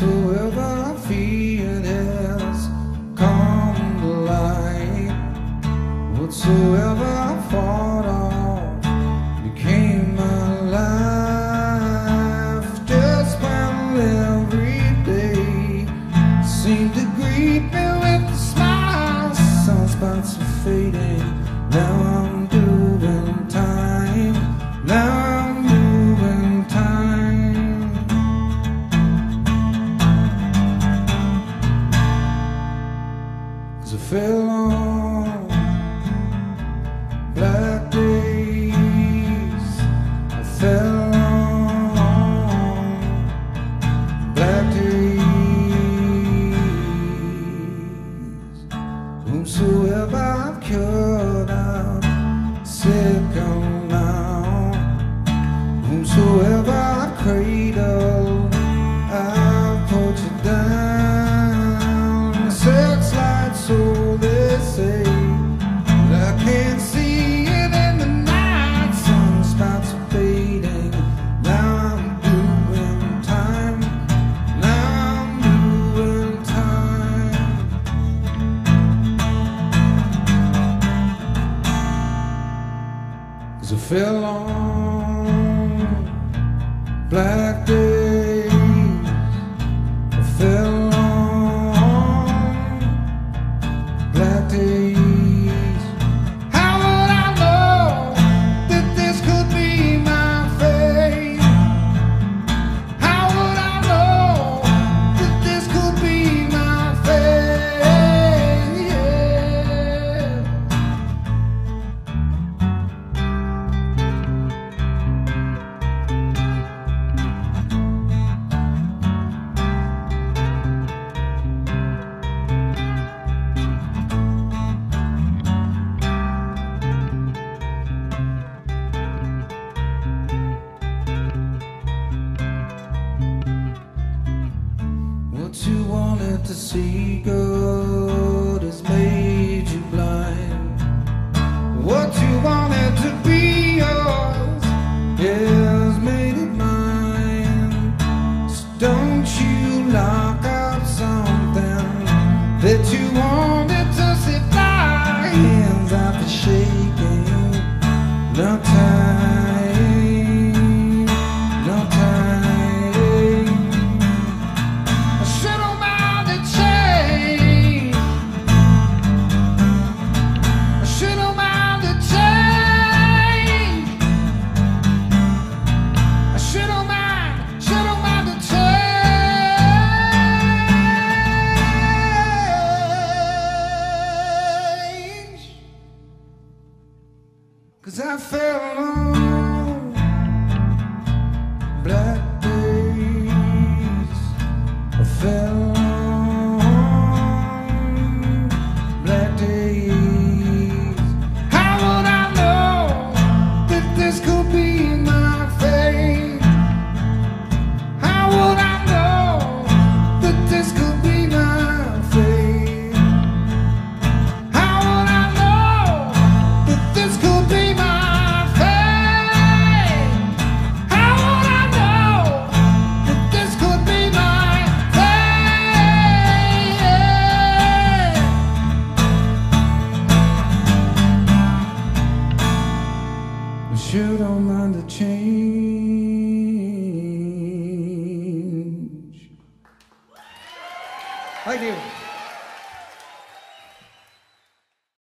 whatsoever fear has come to light, whatsoever I fought on became my life. Just when every day seemed to greet me with a smile, sunspots are fading. Now I'm. It's a fair black days. I fell on black days. Whomsoever I've cured. There's a fell on black day. you wanted to see, go. I fell on black days. I fell on black days. How would I know that this could be my fate? Thank you.